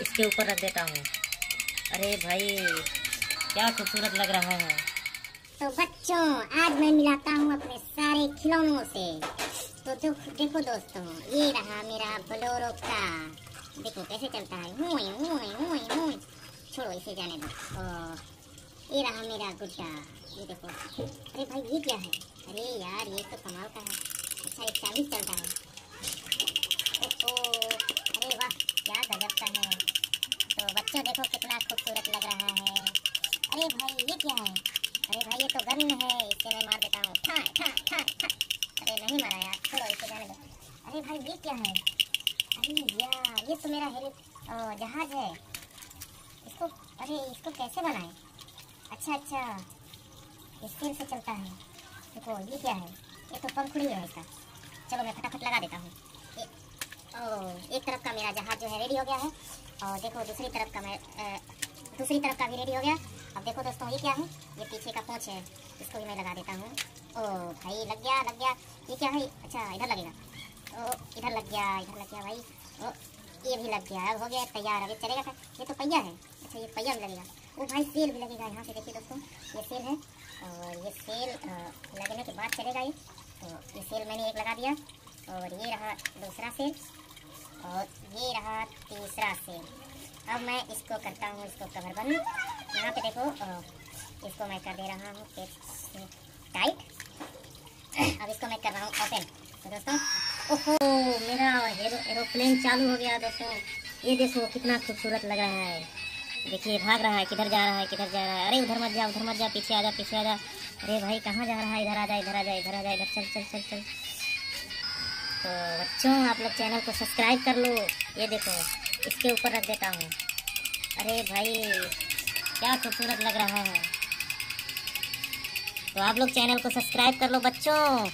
इसके ऊपर रख देता हूँ। अरे भाई, क्या खूबसूरत लग रहा है। तो बच्चों, आज मैं मिलाता हूँ अपने सारे खिलौनों से। तो देखो दोस्तों, ये रहा मेरा बलोरो का। देखो कैसे चलता है। हुई हुई हुई हुई छोड़ो इसे जाने दो। और ये रहा मेरा गुड्डा ये देखो। अरे भाई, ये क्या है? अरे यार, ये तो कमाल का है। अच्छा ये चालीस चलता है ओहो अरे वाह क्या गजब का है तो बच्चों देखो कितना खूबसूरत लग रहा है। अरे भाई, ये क्या है? अरे भाई, ये तो गन है, इससे मैं मार देता हूँ। अरे नहीं मारा यार, छोड़ो इसे जाने दो। अरे भाई, ये क्या है? अरे यार ये तो मेरा हेली जहाज़ है। इसको, अरे इसको कैसे बनाए? अच्छा अच्छा। स्टील से चलता है। देखो, ये क्या है? ये तो पंखुड़ी है इसका। चलो, मैं फटाफट लगा देता हूँ। एक तरफ़ का मेरा जहाज़ जो है रेडी हो गया है। और देखो दूसरी तरफ़ का मैं दूसरी तरफ़ का भी रेडी हो गया। अब देखो दोस्तों, ये क्या है? ये पीछे का पोंछ है। इसको भी मैं लगा देता हूँ। ओ भाई, लग गया लग गया। ये क्या है? अच्छा इधर लगेगा। ओ, इधर लग गया, इधर लग गया भाई। ओ, ये भी लग गया। अब हो गया, तैयार। ये चलेगा ये तो पहिया है। अच्छा ये पहिया भी लगेगा। ओ भाई, सेल भी लगेगा यहाँ से। देखिए दोस्तों, ये सेल है। और ये सेल लगने के बाद चलेगा ये। तो ये सेल मैंने एक लगा दिया। और ये रहा दूसरा सेल। और ये रहा तीसरा सेल अब मैं इसको करता हूँ, इसको कवर बंद. यहाँ पे देखो इसको मैं कर दे रहा हूँ टाइट अब इसको मैं कर रहा हूँ ओपन तो दोस्तों, ओहो, मेरा एरो एरोप्लेन चालू हो गया दोस्तों. ये देखो कितना खूबसूरत लग रहा है. देखिए, भाग रहा है, किधर जा रहा है, किधर जा रहा है. अरे, उधर मत जा उधर मत जा पीछे आ जा, पीछे आ जा. अरे भाई, कहाँ जा रहा है? इधर आ जा, इधर आ जा, इधर आ जा, इधर चल चल चल चल. तो बच्चों आप लोग चैनल को सब्सक्राइब कर लो। ये देखो, इसके ऊपर रख देता हूँ। अरे भाई, क्या खूबसूरत लग रहा है। तो आप लोग चैनल को सब्सक्राइब कर लो, बच्चों।